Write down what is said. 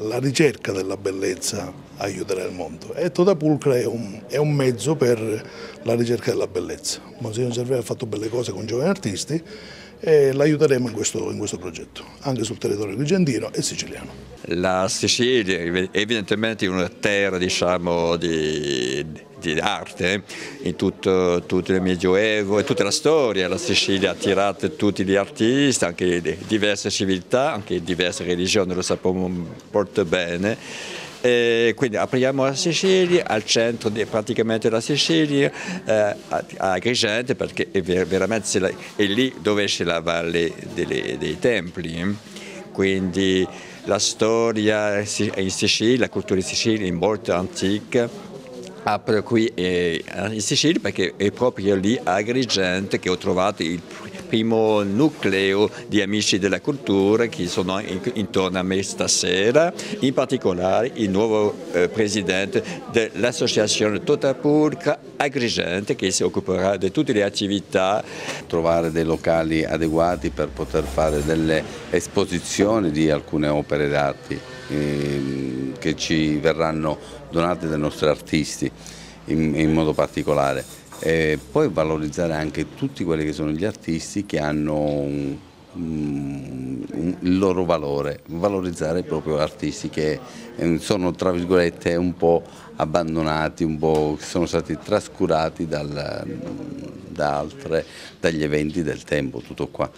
la ricerca della bellezza aiuterà il mondo e Totapulcra è un, è un mezzo per la ricerca della bellezza. Monsignor Cervera ha fatto belle cose con giovani artisti e l'aiuteremo in questo, in questo progetto, anche sul territorio agrigentino e siciliano. La Sicilia è evidentemente una terra diciamo, di, di arte in tutto, tutto, il Medioevo e tutta la storia. La Sicilia ha attirato tutti gli artisti, anche di diverse civiltà, anche diverse religioni, lo sappiamo molto bene. E quindi apriamo la Sicilia, al centro di, praticamente della Sicilia, eh, a, Agrigente perché è veramente è lì dove c'è la valle delle, dei templi. Quindi la storia in Sicilia, la cultura in Sicilia è molto antica apre qui in Sicilia perché è proprio lì a Agrigente che ho trovato il primo nucleo di amici della cultura che sono intorno a me stasera, in particolare il nuovo eh, presidente dell'associazione Totapulca Agrigente che si occuperà di tutte le attività. Trovare dei locali adeguati per poter fare delle esposizioni di alcune opere d'arte eh, che ci verranno donate dai nostri artisti in, in modo particolare e poi valorizzare anche tutti quelli che sono gli artisti che hanno un, un, il loro valore, valorizzare proprio artisti che eh, sono tra virgolette un po' abbandonati, un po' sono stati trascurati dal, da altre, dagli eventi del tempo, tutto qua.